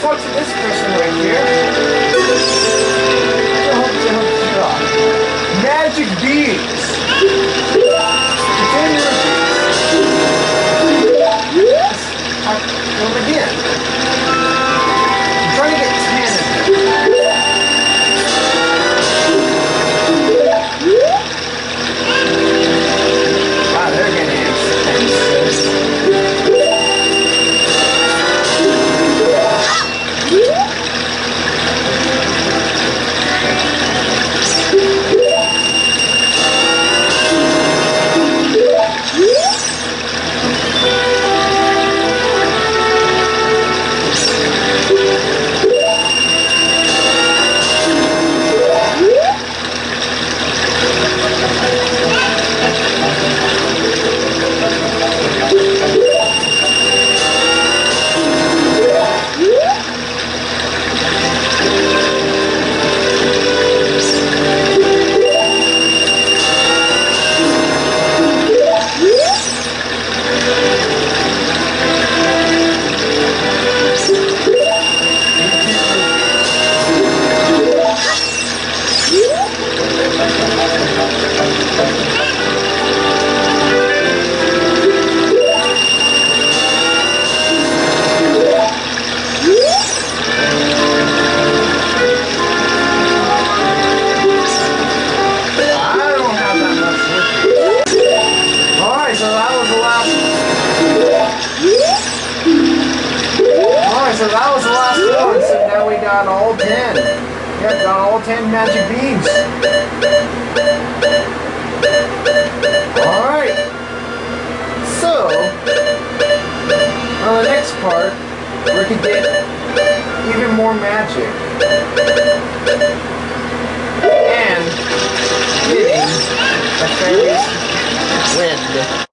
talk to this person right here. Magic beans. So that was the last Alright, so that was the last one. So now we got all ten. Yep, got all ten magic beans. Alright. So on the next part, we could get even more magic. And getting the Farore's Wind.